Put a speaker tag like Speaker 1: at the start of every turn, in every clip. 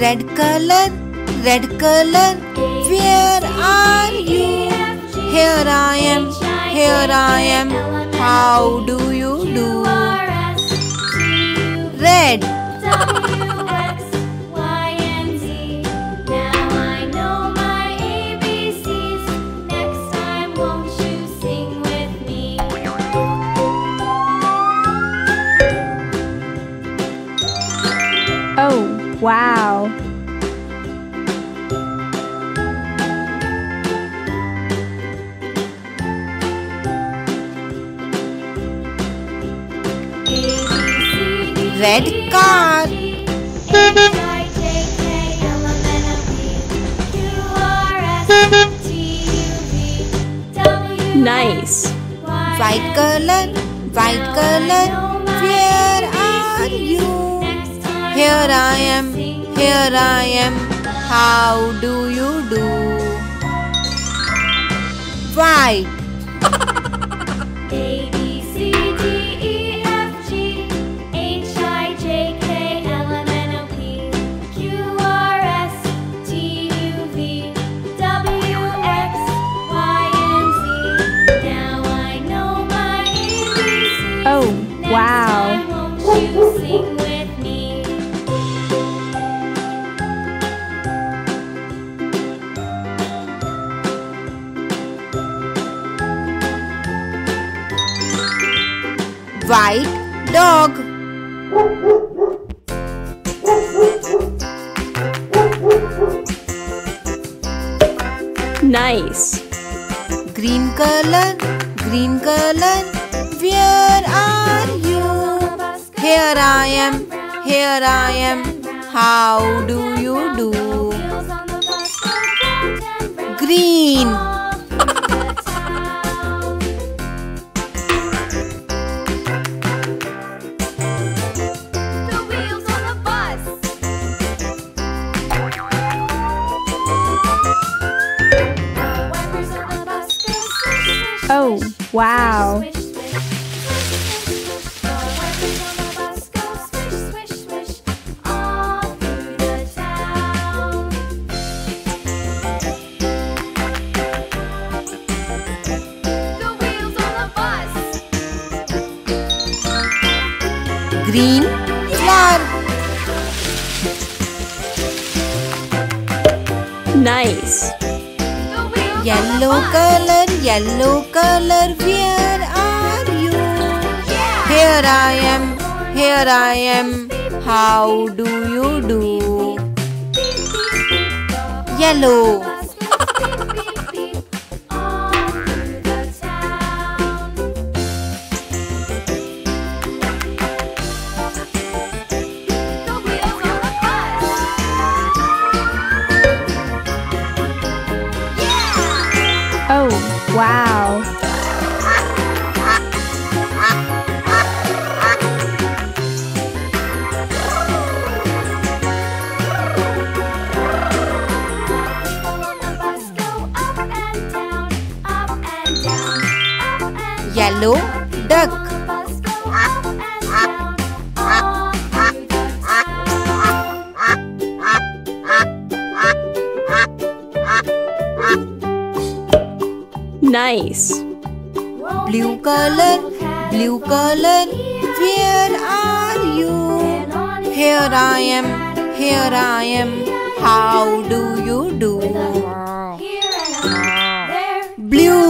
Speaker 1: Red color, red color, where are you? Here I am, here I am. How do you do? Red,
Speaker 2: Oh, wow.
Speaker 1: Red car,
Speaker 2: Nice.
Speaker 1: white color, white color, where are you? Here I am, here I am. How do you do? White, white dog,
Speaker 2: Nice.
Speaker 1: green color, green color, where are you? Here I am, here I am. How do you do?
Speaker 3: Wheels bus.
Speaker 1: green flower,
Speaker 2: Nice.
Speaker 1: Yellow color, yellow color, where are you? Here I am, here I am. How do you do? Yellow,
Speaker 3: the
Speaker 1: duck.
Speaker 2: Nice.
Speaker 1: blue color, blue color, where are you? Here I am, here I am. How do you do?
Speaker 3: Here and there,
Speaker 1: Blue,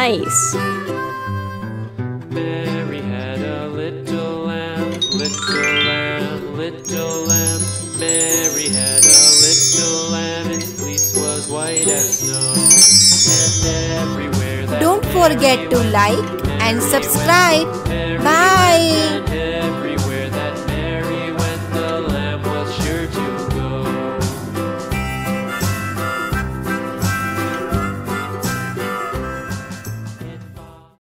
Speaker 2: nice.
Speaker 4: Mary had a little lamb, little lamb, little lamb. Mary had a little lamb, its fleece was white as snow.
Speaker 3: Don't forget to like and subscribe. Bye.